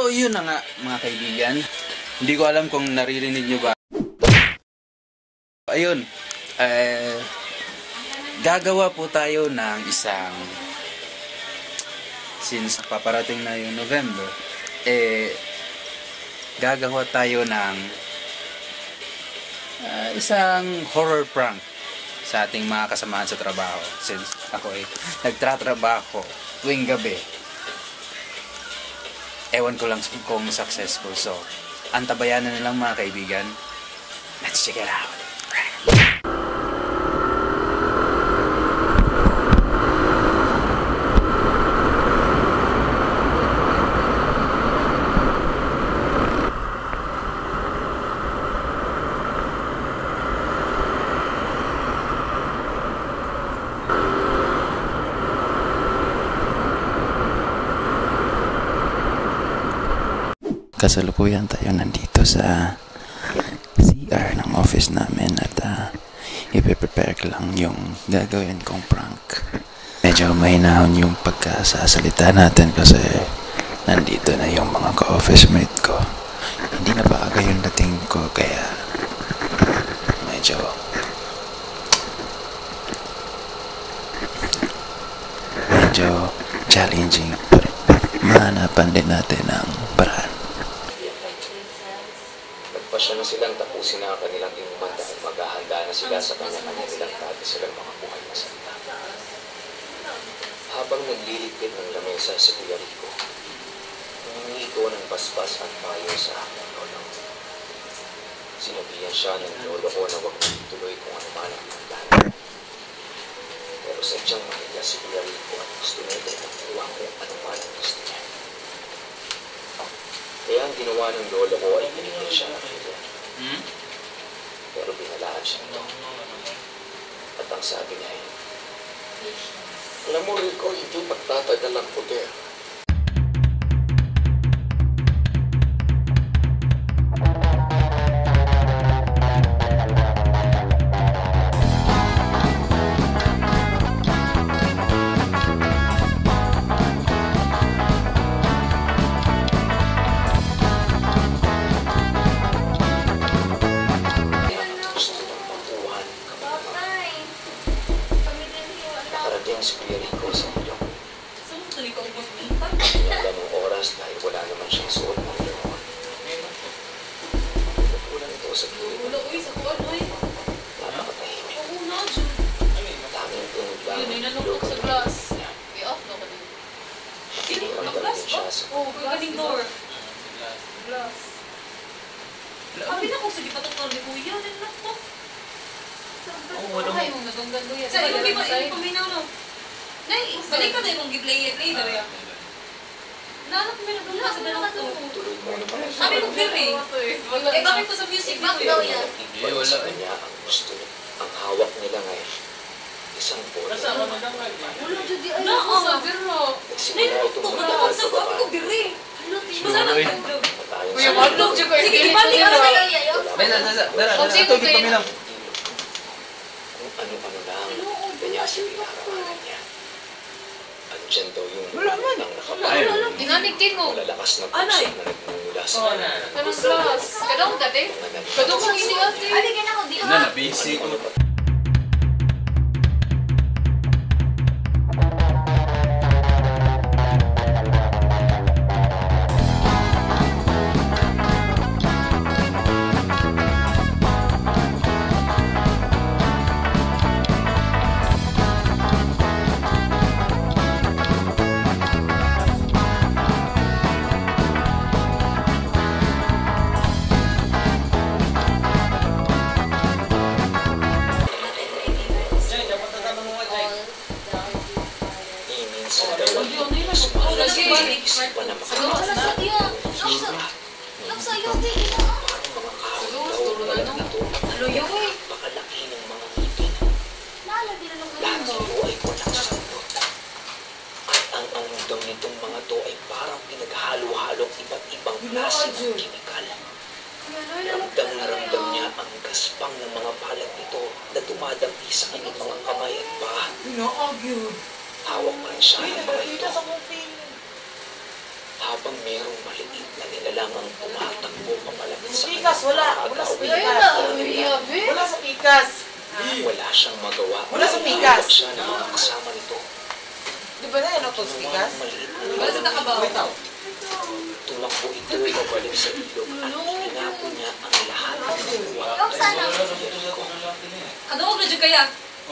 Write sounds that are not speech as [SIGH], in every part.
So, yun na nga, mga kaibigan. Hindi ko alam kung naririnig nyo ba. Ayun, eh, gagawa po tayo ng isang since paparating na yung November, eh, gagawa tayo ng ah, isang horror prank sa ating mga kasamahan sa trabaho since ako ay nagtratrabaho tuwing gabi ewan ko lang kung successful. So antabayan na nilang mga kaibigan. Let's check it out kasalukuyan tayo nandito sa CR ng office namin at uh, ipe-prepare ko lang yung gagawin kong prank. Medyo mahinahon yung pagkasasalita natin kasi nandito na yung mga ka-office mate ko. Hindi na pa aga yung dating ko kaya medyo medyo challenging pero mahanapan din natin ang paraan. Nagpasya na silang tapusin na ang kanilang inuman dahil maghahanda na sila sa kanya-kanya nilang dati silang mga buhay na salita. Habang nagliligpit ng lamesa si Kuya Rico, humingi ko ng paspas at payo sa aking lolo. Sinabihan siya ng lolo ko na huwag tuloy kung ano man ang handa. Pero sadyang mahiya si Kuya Rico at gusto niya ito nakuha kung ano man ang gusto niya. Kaya ang ginawa ng lolo ko ay binigyan siya ng hilo. Pero binalaan siya nito. At ang sabi niya ay, Alam mo, Rico, hindi magtatagal ang puti. Nakarating si Kuya Rico sa ilong. Alam ang oras dahil wala naman siyang suot ng ilong. Napunan ito sa gilid. Napakatahimik. Tanging tunog lang ang ilog ang niya. Tiniramdam din siya sa Kami na kung sige patok ni Kuya, na. Oo, wala Ay, mong naganggan Kuya. Sa di ba yung paminaw no? Nay, balik ka na yung giblay play daw ya. Nanak mo na doon sa dalawang to. mo na Sabi ko diri. Eh bakit ko sa music ni Kuya? Balik sa kanya ang gusto niya. Ang hawak nila ngayon. Isang bola. Na, sa biro. Nay, Nagsimula itong to magdahal na sa pababa. ko diri. Masarap Uy. ang dog. At ayon Kuya, sa madlog siya ko. Sige, ibalik ka na nasa dara Oh, nasa sige, tugit okay. Lang. ano-ano lang kanya sa pinarawanan niya. Andyan daw yung Wala man. ang Ay. nakapagod. Inanig din mo. Malalakas na Anay. puso na nagmumula sa Oo, kanya. Ano class? Kadong dati? Kadong sa kang ini ate. Ate, gana ko, di Na na busy ko. Ano-ano isipan na Sa Sa makakamit. iyo. Laksa. Laksa iyo, di. Mga kahon daw ang balat nito. Luyo eh. Napakalaki ng mga ngipin. Lala, di na. At ang anong daw mga to ay parang pinaghalo-halong iba't ibang klase ng kimikal. Ramdam na ramdam niya ang gaspang ng mga balat nito na dumadampi sa kanyang mga kamay at paa. Hawak pa siya ng mga ito habang merong maliit ka lang ang tumatakbo papalapit sa Pikas, wala. Wala sa pikas. Wala sa pikas. Wala siyang magawa. Wala sa pikas. Iiyak siya ng mga kasama nito. Di ba na yan ako sa pikas? Maliit na Wala sa takabaw. Tumakbo ito pabalik sa ilog at itinapo niya ang lahat ng gawa. Ikaw sana. Kadungog na dyan kaya.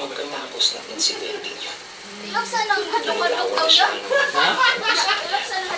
Pagkatapos ng insidente niya, Ilok sana ang hadlok-hadlok daw na siya. siya ng [LAUGHS]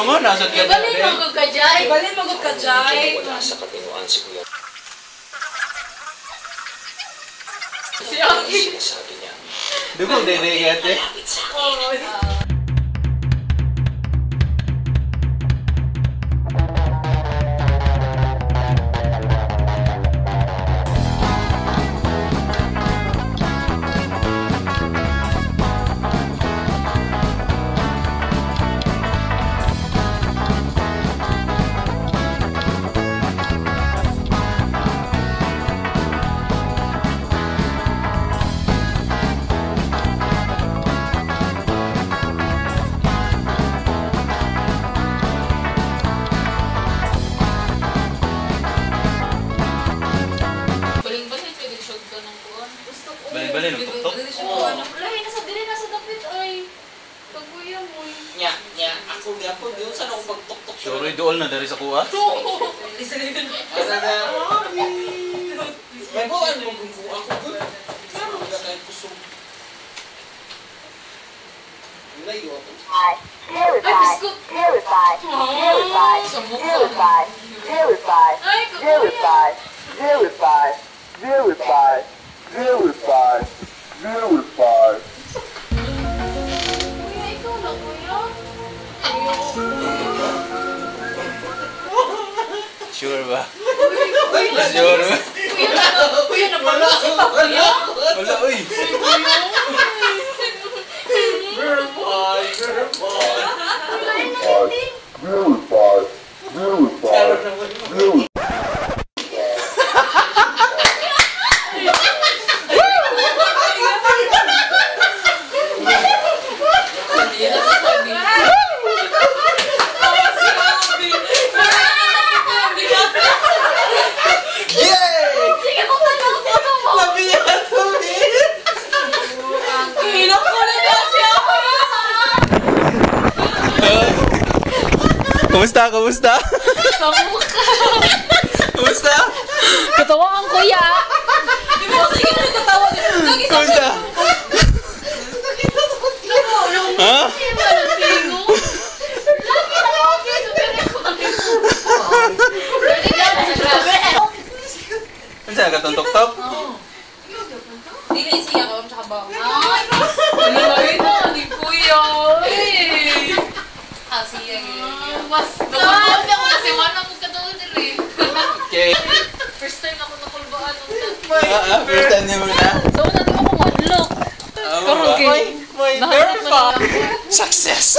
Bitaw mo, nasa ka Ibalin mo ko ka dyan. Ibalin mo ka, Jai. wala sa katinoan si Kuya. Si Ang Aki. sinasabi niya, Di mo, dede lapit sa pagtok-tok sa Sure, dool na dari sa kuha. Asa na. May buwan mo kung buwa ako good. Pero wala tayong kusog. Layo ako. Ay. Purify, purify, Sa mukha. Ay, kakuya. purify, purify, purify, purify. Kuya, ikaw na kuya. Sure ba? Sure ba? kuya na. Kuya na pala. Kuya. Wala, uy. Verify, verify. Purify, purify, Pero naman. purify. Yay! Sige, kung tanong ko ito mo. Labihan to me. Hilok ko na kasi ako. Kumusta? Kumusta? Sa mukha. Kumusta? Katawa ang kuya. Di mo tatawa. Lagi sa Kumusta? Ha? Hindi ba ng tingo? Lagi na ako dito. Ready ka na sa grabe. Kumusta? Katuntok-tok? Dili siya ka, tsaka ba? Ay, Ay, na, ni kuya. Eh. Ah, siya. Mas grabe ako kasi wala mo katulad dili. Okay. First time ako nakulbaan ng Ah, ah, first time niya muna. So, natin ako madlock. Ah, ba? May, may verify. Success!